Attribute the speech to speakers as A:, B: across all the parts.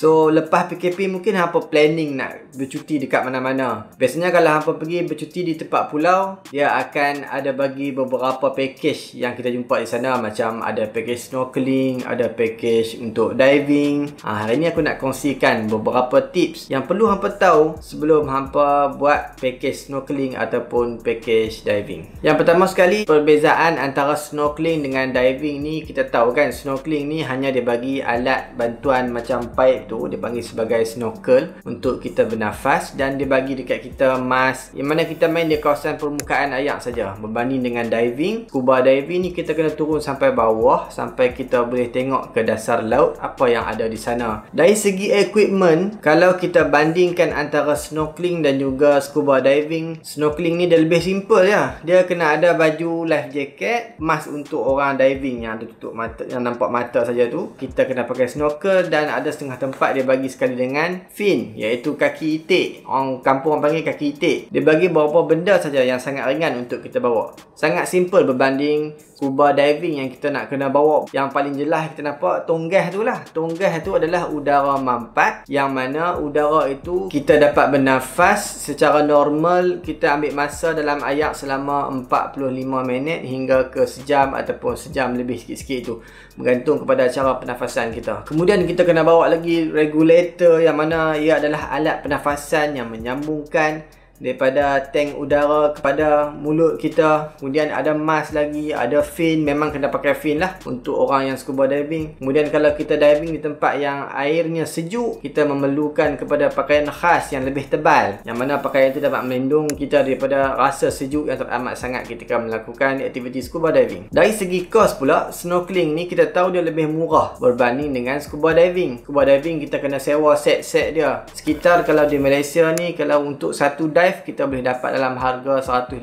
A: So lepas PKP mungkin hampa planning nak bercuti dekat mana-mana. Biasanya kalau hampa pergi bercuti di tempat pulau, dia akan ada bagi beberapa package yang kita jumpa di sana macam ada package snorkeling, ada package untuk diving. Ha, hari ni aku nak kongsikan beberapa tips yang perlu hampa tahu sebelum hampa buat package snorkeling ataupun package diving. Yang pertama sekali, perbezaan antara snorkeling dengan diving ni kita tahu kan snorkeling ni hanya dia bagi alat bantuan macam pipe tu dia panggil sebagai snorkel untuk kita bernafas dan dia bagi dekat kita mask yang mana kita main di kawasan permukaan air saja. Berbanding dengan diving scuba diving ni kita kena turun sampai bawah sampai kita boleh tengok ke dasar laut apa yang ada di sana. Dari segi equipment kalau kita bandingkan antara snorkeling dan juga scuba diving snorkeling ni dia lebih simple ya. Dia kena ada baju life jacket mask untuk orang diving yang ada tutup mata yang nampak mata saja tu. Kita kena pakai snorkel dan ada setengah tempat dia bagi sekali dengan fin iaitu kaki itik. Orang kampung orang panggil kaki itik. Dia bagi beberapa benda saja yang sangat ringan untuk kita bawa. Sangat simple berbanding scuba diving yang kita nak kena bawa. Yang paling jelas kita nampak tonggah tu lah. Tonggah tu adalah udara mampat yang mana udara itu kita dapat bernafas secara normal. Kita ambil masa dalam ayak selama 45 minit hingga ke sejam ataupun sejam lebih sikit-sikit tu bergantung kepada cara pernafasan kita. Kemudian kita kena bawa lagi regulator yang mana ia adalah alat pernafasan yang menyambungkan daripada tank udara kepada mulut kita. Kemudian ada mask lagi ada fin. Memang kena pakai fin lah untuk orang yang scuba diving. Kemudian kalau kita diving di tempat yang airnya sejuk kita memerlukan kepada pakaian khas yang lebih tebal. Yang mana pakaian itu dapat melindung kita daripada rasa sejuk yang teramat sangat ketika melakukan aktiviti scuba diving. Dari segi kos pula snorkeling ni kita tahu dia lebih murah berbanding dengan scuba diving. Scuba diving kita kena sewa set-set dia. Sekitar kalau di Malaysia ni kalau untuk satu dive dive kita boleh dapat dalam harga 150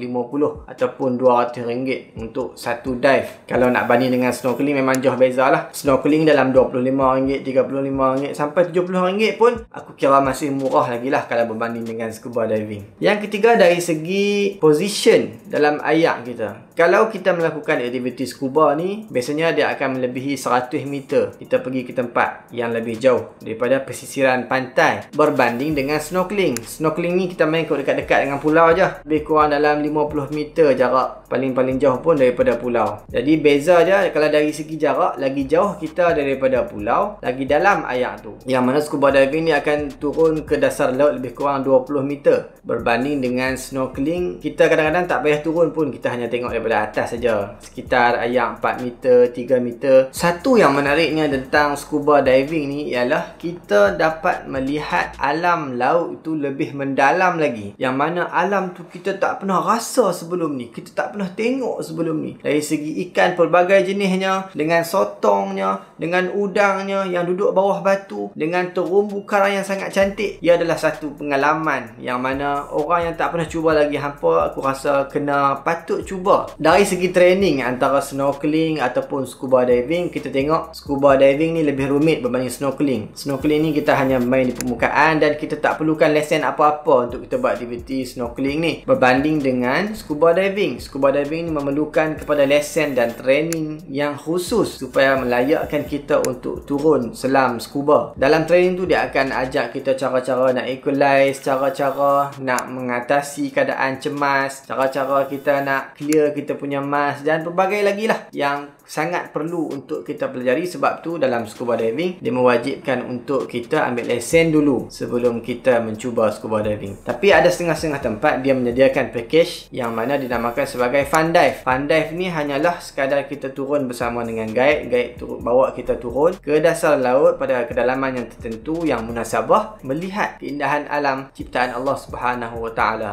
A: ataupun 200 ringgit untuk satu dive. Kalau nak banding dengan snorkeling memang jauh beza lah. Snorkeling dalam 25 ringgit 35 ringgit sampai 70 ringgit pun aku kira masih murah lagi lah kalau berbanding dengan scuba diving. Yang ketiga dari segi position dalam air kita. Kalau kita melakukan aktiviti scuba ni, biasanya dia akan melebihi 100 meter. Kita pergi ke tempat yang lebih jauh daripada pesisiran pantai berbanding dengan snorkeling. Snorkeling ni kita main kau dekat-dekat dengan pulau aja. Lebih kurang dalam 50 meter jarak paling-paling jauh pun daripada pulau. Jadi beza dia kalau dari segi jarak lagi jauh kita daripada pulau, lagi dalam air tu. Yang mana scuba diving ni akan turun ke dasar laut lebih kurang 20 meter berbanding dengan snorkeling kita kadang-kadang tak payah turun pun kita hanya tengok daripada atas saja sekitar ayam 4 meter 3 meter satu yang menariknya tentang scuba diving ni ialah kita dapat melihat alam laut itu lebih mendalam lagi yang mana alam tu kita tak pernah rasa sebelum ni. Kita tak pernah tengok sebelum ni. Dari segi ikan pelbagai jenisnya dengan sotongnya dengan udangnya yang duduk bawah batu dengan terumbu karang yang sangat cantik. Ia adalah satu pengalaman yang mana orang yang tak pernah cuba lagi hampa aku rasa kena patut cuba. Dari segi training antara snorkeling ataupun scuba diving kita tengok scuba diving ni lebih rumit berbanding snorkeling. Snorkeling ni kita hanya main di permukaan dan kita tak perlukan lesen apa-apa untuk kita buat aktiviti snorkeling ni berbanding dengan scuba diving. Scuba diving ni memerlukan kepada lesen dan training yang khusus supaya melayakkan kita untuk turun selam scuba. Dalam training tu dia akan ajak kita cara-cara nak equalize cara-cara nak mengatasi keadaan cemas cara-cara kita nak clear kita punya mask dan pelbagai lagi lah yang sangat perlu untuk kita pelajari. Sebab tu dalam scuba diving dia mewajibkan untuk kita ambil lesen dulu sebelum kita mencuba scuba diving. Tapi ada setengah-setengah tempat dia menyediakan package yang mana dinamakan sebagai fun dive. Fun dive ni hanyalah sekadar kita turun bersama dengan guide. Guide turut bawa kita turun ke dasar laut pada kedalaman yang tertentu yang munasabah melihat keindahan alam ciptaan Allah Subhanahu Wa Taala